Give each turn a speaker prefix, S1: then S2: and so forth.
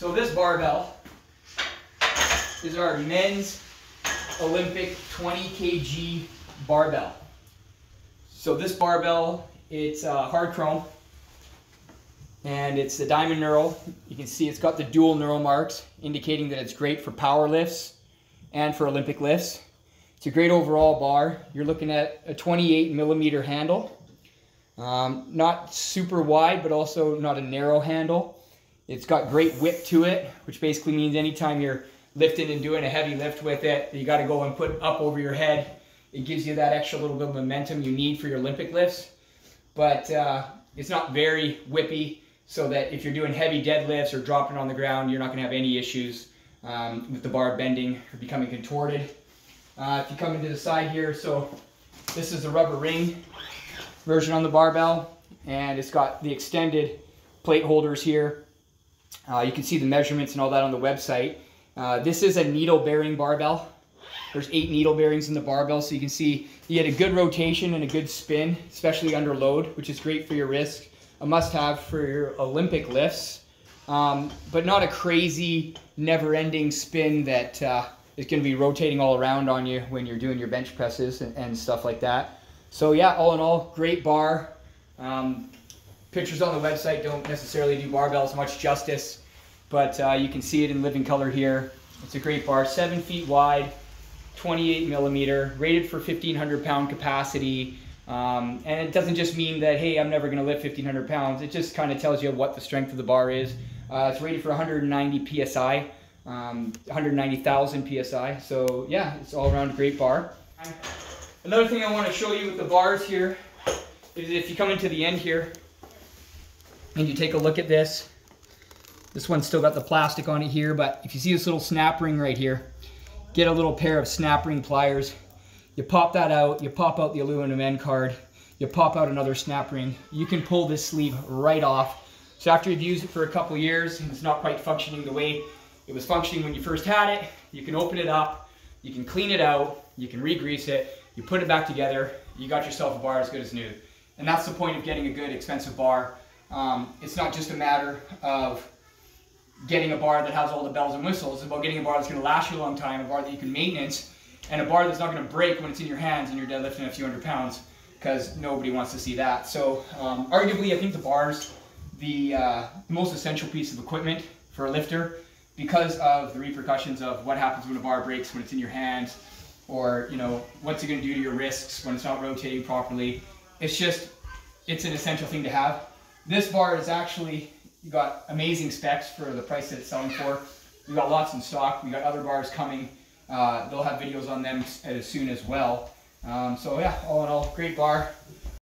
S1: So this barbell is our men's Olympic 20 kg barbell. So this barbell, it's uh, hard chrome and it's the diamond knurl. You can see it's got the dual knurl marks indicating that it's great for power lifts and for Olympic lifts. It's a great overall bar. You're looking at a 28 millimeter handle. Um, not super wide, but also not a narrow handle. It's got great whip to it, which basically means anytime you're lifting and doing a heavy lift with it, you got to go and put up over your head. It gives you that extra little bit of momentum you need for your Olympic lifts. But uh, it's not very whippy, so that if you're doing heavy deadlifts or dropping on the ground, you're not going to have any issues um, with the bar bending or becoming contorted. Uh, if you come into the side here, so this is the rubber ring version on the barbell, and it's got the extended plate holders here. Uh, you can see the measurements and all that on the website. Uh, this is a needle bearing barbell. There's eight needle bearings in the barbell, so you can see you get a good rotation and a good spin, especially under load, which is great for your wrist. A must-have for your Olympic lifts, um, but not a crazy, never-ending spin that uh, is going to be rotating all around on you when you're doing your bench presses and, and stuff like that. So yeah, all in all, great bar. Um, pictures on the website don't necessarily do barbells much justice, but uh, you can see it in living color here. It's a great bar, seven feet wide, 28 millimeter, rated for 1500 pound capacity. Um, and it doesn't just mean that, hey, I'm never gonna lift 1500 pounds. It just kind of tells you what the strength of the bar is. Uh, it's rated for 190 PSI, um, 190,000 PSI. So yeah, it's all around a great bar. Another thing I wanna show you with the bars here is if you come into the end here, and you take a look at this, this one's still got the plastic on it here, but if you see this little snap ring right here, get a little pair of snap ring pliers. You pop that out, you pop out the aluminum end card, you pop out another snap ring. You can pull this sleeve right off. So after you've used it for a couple years and it's not quite functioning the way it was functioning when you first had it, you can open it up, you can clean it out, you can re-grease it, you put it back together, you got yourself a bar as good as new. And that's the point of getting a good expensive bar um, it's not just a matter of getting a bar that has all the bells and whistles. It's about getting a bar that's going to last you a long time, a bar that you can maintenance, and a bar that's not going to break when it's in your hands and you're deadlifting a few hundred pounds, because nobody wants to see that. So, um, arguably, I think the bar's the uh, most essential piece of equipment for a lifter because of the repercussions of what happens when a bar breaks when it's in your hands, or you know what's it going to do to your wrists when it's not rotating properly. It's just it's an essential thing to have. This bar is actually, you got amazing specs for the price that it's selling for. We got lots in stock. We got other bars coming. Uh, they'll have videos on them as soon as well. Um, so yeah, all in all, great bar.